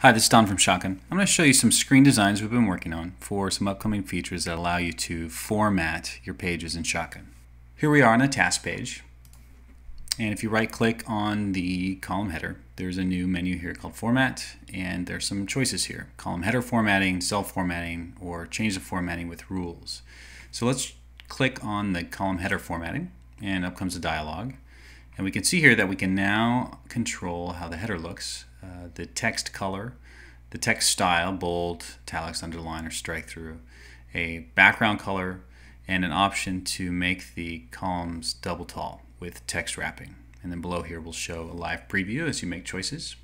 Hi, this is Don from Shotgun. I'm going to show you some screen designs we've been working on for some upcoming features that allow you to format your pages in Shotgun. Here we are on a task page. And if you right click on the column header, there's a new menu here called Format, and there's some choices here. Column header formatting, cell formatting, or change the formatting with rules. So let's click on the column header formatting, and up comes a dialog. And we can see here that we can now control how the header looks, uh, the text color, the text style, bold, italics, underline, or strike through, a background color, and an option to make the columns double tall with text wrapping. And then below here we'll show a live preview as you make choices.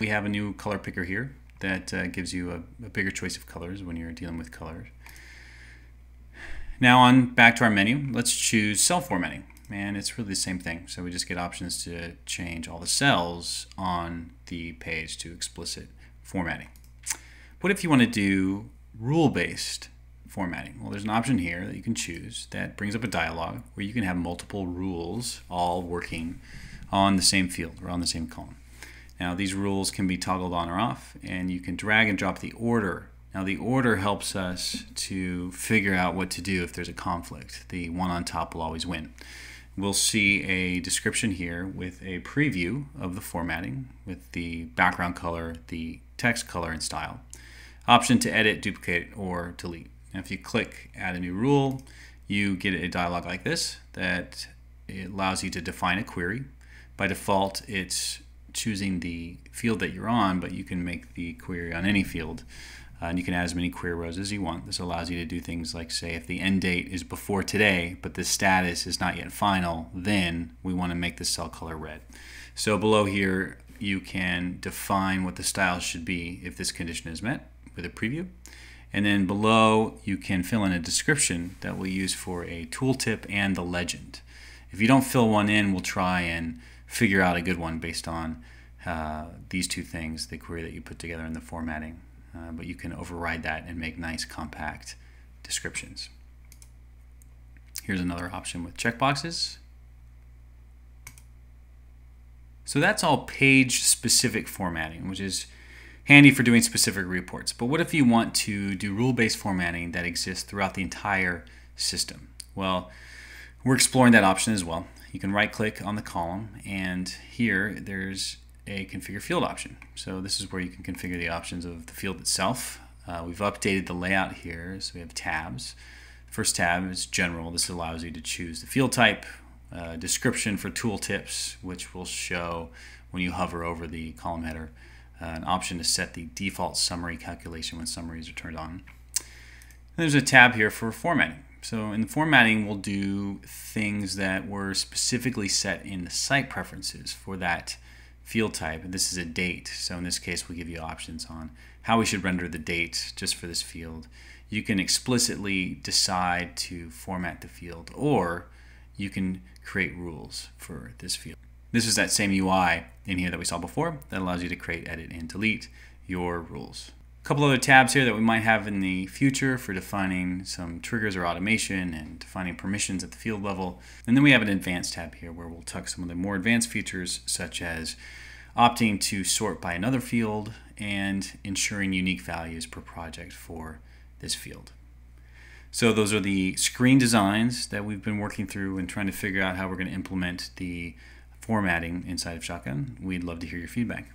We have a new color picker here that uh, gives you a, a bigger choice of colors when you're dealing with colors. Now on back to our menu, let's choose cell formatting and it's really the same thing. So we just get options to change all the cells on the page to explicit formatting. What if you want to do rule-based formatting? Well, there's an option here that you can choose that brings up a dialog where you can have multiple rules all working on the same field or on the same column. Now these rules can be toggled on or off and you can drag and drop the order now the order helps us to figure out what to do if there's a conflict. The one on top will always win we'll see a description here with a preview of the formatting with the background color, the text color and style. Option to edit, duplicate, or delete. And if you click add a new rule, you get a dialog like this that allows you to define a query. By default, it's choosing the field that you're on, but you can make the query on any field. Uh, and you can add as many query rows as you want. This allows you to do things like say if the end date is before today, but the status is not yet final, then we want to make the cell color red. So below here, you can define what the style should be if this condition is met with a preview. And then below, you can fill in a description that we'll use for a tooltip and the legend. If you don't fill one in, we'll try and figure out a good one based on uh, these two things, the query that you put together and the formatting uh, but you can override that and make nice compact descriptions. Here's another option with checkboxes. So that's all page specific formatting, which is handy for doing specific reports. But what if you want to do rule-based formatting that exists throughout the entire system? Well, we're exploring that option as well. You can right click on the column and here there's a configure field option. So this is where you can configure the options of the field itself. Uh, we've updated the layout here, so we have tabs. First tab is general. This allows you to choose the field type, uh, description for tooltips, which will show when you hover over the column header, uh, an option to set the default summary calculation when summaries are turned on. And there's a tab here for formatting. So in the formatting, we'll do things that were specifically set in the site preferences for that field type, this is a date. So in this case, we'll give you options on how we should render the date just for this field. You can explicitly decide to format the field, or you can create rules for this field. This is that same UI in here that we saw before that allows you to create, edit, and delete your rules. Couple other tabs here that we might have in the future for defining some triggers or automation and defining permissions at the field level. And then we have an advanced tab here where we'll tuck some of the more advanced features such as opting to sort by another field and ensuring unique values per project for this field. So those are the screen designs that we've been working through and trying to figure out how we're going to implement the formatting inside of Shotgun. We'd love to hear your feedback.